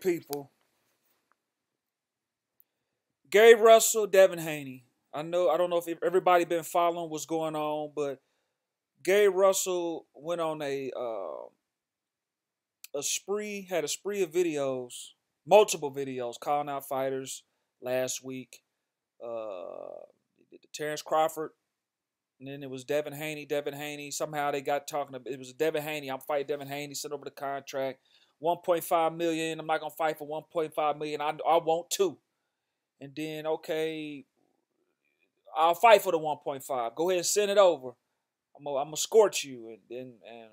people. Gary Russell, Devin Haney. I know I don't know if everybody been following what's going on, but Gary Russell went on a uh, a spree, had a spree of videos, multiple videos, calling out fighters last week. Uh, Terrence Crawford, and then it was Devin Haney. Devin Haney. Somehow they got talking. About, it was Devin Haney. I'm fighting Devin Haney. Sent over the contract. 1.5 million. I'm not gonna fight for 1.5 million. I I want two. And then okay, I'll fight for the 1.5. Go ahead and send it over. I'm gonna, I'm gonna escort you, and then and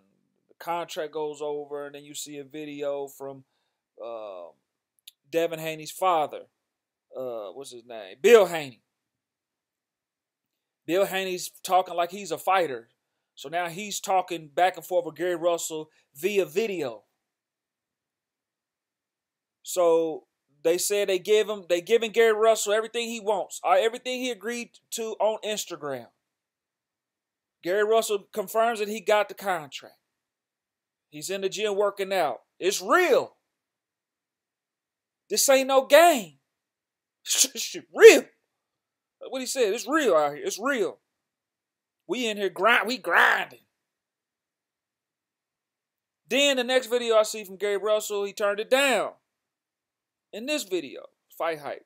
the contract goes over, and then you see a video from uh, Devin Haney's father. Uh, what's his name? Bill Haney. Bill Haney's talking like he's a fighter. So now he's talking back and forth with Gary Russell via video. So they said they give him they giving Gary Russell everything he wants, uh, everything he agreed to on Instagram. Gary Russell confirms that he got the contract. He's in the gym working out. It's real. This ain't no game. Shit, real. What he said, it's real out here. It's real. We in here grind, we grinding. Then the next video I see from Gary Russell, he turned it down. In this video, fight hype.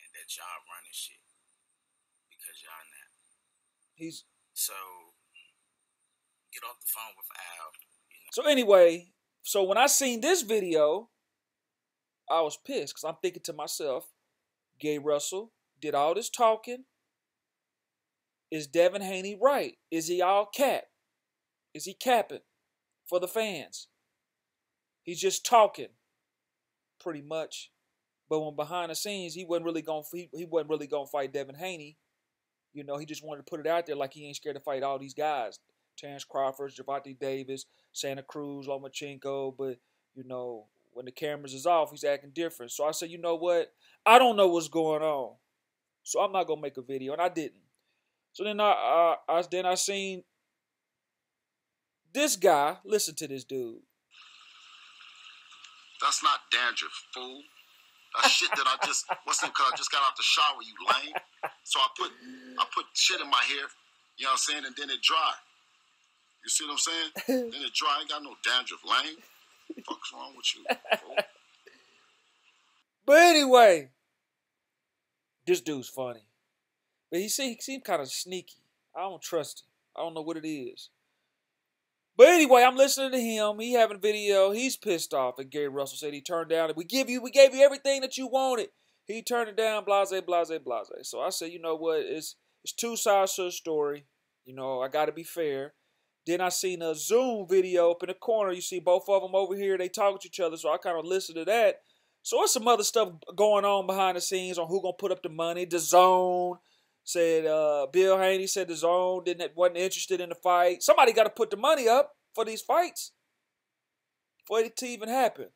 And that y'all running shit because y'all not. He's so get off the phone with Al. You know? So anyway, so when I seen this video, I was pissed because I'm thinking to myself, Gary Russell did all this talking. Is Devin Haney right? Is he all cap? Is he capping for the fans? He's just talking, pretty much. But when behind the scenes, he wasn't really going. He, he wasn't really going to fight Devin Haney. You know, he just wanted to put it out there like he ain't scared to fight all these guys: Terrence Crawford, Gervonta Davis, Santa Cruz, Lomachenko. But you know, when the cameras is off, he's acting different. So I said, you know what? I don't know what's going on, so I'm not gonna make a video, and I didn't. So then I, I, I then I seen this guy. Listen to this dude. That's not dandruff, fool. That shit that I just what's it called? I just got out the shower, you lame. So I put I put shit in my hair, you know what I'm saying, and then it dry. You see what I'm saying? then it dry. I ain't got no dandruff, lame. What's wrong with you? Fool? But anyway, this dude's funny. But he seemed, he seemed kind of sneaky. I don't trust him. I don't know what it is. But anyway, I'm listening to him. He having video. He's pissed off. And Gary Russell said he turned down. We give you, we gave you everything that you wanted. He turned it down. Blase, blase, blase. So I said, you know what? It's it's two sides to the story. You know, I got to be fair. Then I seen a Zoom video up in the corner. You see both of them over here. They talk to each other. So I kind of listened to that. So there's some other stuff going on behind the scenes on who gonna put up the money. DAZN said uh, Bill Haney said DAZN didn't wasn't interested in the fight. Somebody got to put the money up for these fights for it to even happen.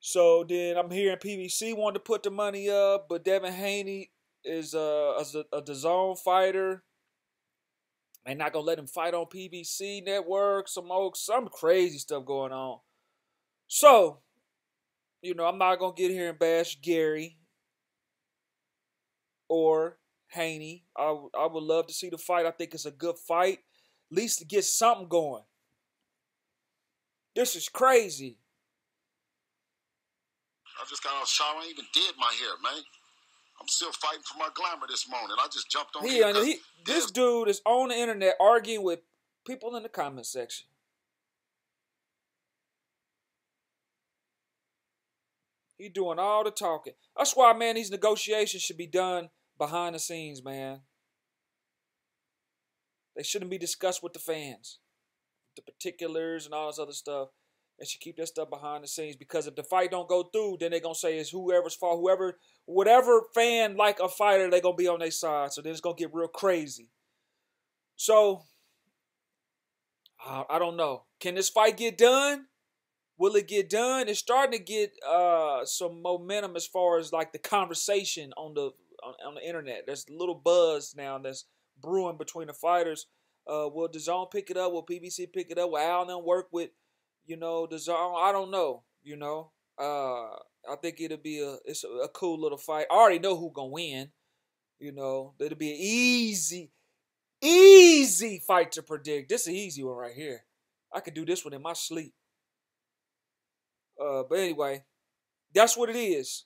So then I'm hearing PBC wanted to put the money up, but Devin Haney is uh, a, a, a zone fighter. They not gonna let him fight on PBC network. Some old, some crazy stuff going on. So you know, I'm not gonna get here and bash Gary or Haney. I I would love to see the fight. I think it's a good fight, at least to get something going. This is crazy. I just got out of shower. I ain't even did my hair, man. I'm still fighting for my glamour this morning. I just jumped on He, here. he this dude is on the internet arguing with people in the comment section. He doing all the talking. That's why, man, these negotiations should be done behind the scenes, man. They shouldn't be discussed with the fans, the particulars and all this other stuff. They should keep that stuff behind the scenes because if the fight don't go through, then they're gonna say it's whoever's fault. Whoever, whatever fan like a fighter, they're gonna be on their side. So then it's gonna get real crazy. So I I don't know. Can this fight get done? Will it get done? It's starting to get uh, some momentum as far as like the conversation on the on, on the internet. There's a little buzz now that's brewing between the fighters. Uh, will DAZN pick it up? Will PBC pick it up? Will Al them work with, You know, zone. I don't know. You know, uh, I think it'll be a it's a, a cool little fight. I already know who gonna win. You know, it'll be an easy, easy fight to predict. This is an easy one right here. I could do this one in my sleep. Uh, but anyway, that's what it is.